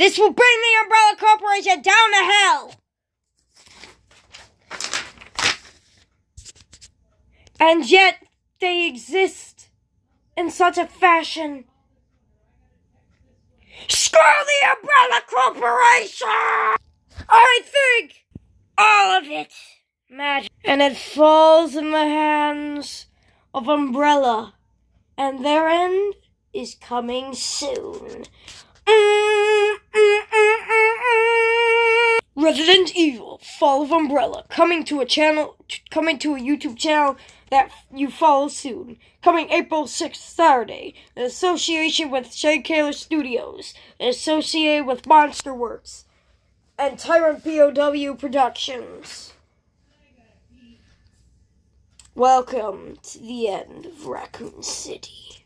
This will bring the Umbrella Corporation down to hell. And yet they exist in such a fashion. Screw the Umbrella Corporation! I think all of it matters. And it falls in the hands of Umbrella. And their end is coming soon. Mm. Resident Evil Fall of Umbrella coming to a channel coming to a YouTube channel that you follow soon. Coming April 6th Saturday in association with Shayne Kalish Studios, associated with Monster Works and Tyrant POW Productions. Welcome to the end of Raccoon City.